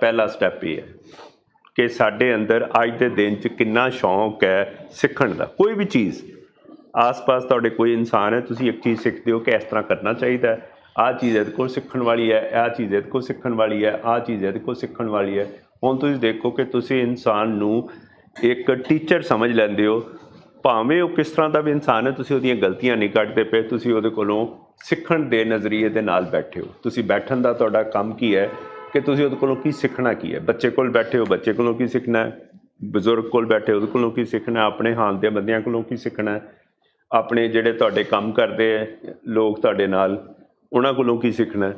ਪਹਿਲਾ ਸਟੈਪ ਇਹ ਹੈ ਕਿ ਸਾਡੇ ਅੰਦਰ ਅੱਜ ਦੇ ਦਿਨ 'ਚ ਕਿੰਨਾ ਸ਼ੌਂਕ ਹੈ ਸਿੱਖਣ ਦਾ, ਕੋਈ ਵੀ ਚੀਜ਼। ਆਸ-ਪਾਸ ਤੁਹਾਡੇ ਕੋਈ ਇਨਸਾਨ ਹੈ, ਤੁਸੀਂ ਇੱਕ ਚੀਜ਼ ਸਿੱਖਦੇ ਹੋ ਕਿ ਇਸ ਤਰ੍ਹਾਂ ਕਰਨਾ ਚਾਹੀਦਾ ਹੈ। ਆਹ ਚੀਜ਼ ਇਹਦੇ ਕੋਲ ਸਿੱਖਣ ਵਾਲੀ ਹੈ, ਆਹ ਚੀਜ਼ ਇਹਦੇ ਕੋਲ ਸਿੱਖਣ ਵਾਲੀ ਹੈ, ਆਹ ਚੀਜ਼ ਇਹਦੇ ਕੋਲ ਸਿੱਖਣ ਵਾਲੀ ਹੈ। ਹੁਣ ਤੁਸੀਂ ਦੇਖੋ ਕਿ ਤੁਸੀਂ ਇਨਸਾਨ ਨੂੰ ਇੱਕ ਟੀਚਰ ਸਮਝ ਲੈਂਦੇ ਹੋ, ਭਾਵੇਂ ਉਹ ਕਿਸ ਤਰ੍ਹਾਂ ਦਾ ਵੀ ਇਨਸਾਨ ਹੈ, ਤੁਸੀਂ ਉਹਦੀਆਂ ਗਲਤੀਆਂ ਨਹੀਂ ਕੱਢਦੇ ਪਏ, ਤੁਸੀਂ ਉਹਦੇ ਕੋਲੋਂ ਸਿੱਖਣ ਦੇ ਨਜ਼ਰੀਏ ਦੇ ਨਾਲ ਬੈਠੇ ਹੋ। ਤੁਸੀਂ ਬੈਠਣ ਦਾ ਤੁਹਾਡਾ ਕੰਮ ਕੀ ਹੈ? ਕਿ ਤੁਸੀਂ ਉਹਦੇ ਕੋਲੋਂ ਕੀ ਸਿੱਖਣਾ ਕੀ ਹੈ? ਬੱਚੇ ਕੋਲ ਬੈਠੇ ਹੋ, ਬੱਚੇ ਕੋਲੋਂ ਕੀ ਸਿੱਖਣਾ ਹੈ? ਬਜ਼ੁਰਗ ਕੋਲ ਬੈਠੇ ਉਹਦੇ ਕੋਲੋਂ ਕੀ ਸਿੱਖਣਾ ਆਪਣੇ ਹਾਲ ਦੇ ਬੰਦਿਆਂ ਕੋਲੋਂ ਕੀ ਸਿੱਖਣਾ ਆਪਣੇ ਜਿਹੜੇ ਤੁਹਾਡੇ ਕੰਮ ਕਰਦੇ ਹੈ, ਲੋਕ ਤੁਹਾਡੇ ਨਾਲ, ਉਹਨਾਂ ਕੋਲੋਂ ਕੀ ਸਿੱਖਣਾ